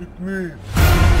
It's me.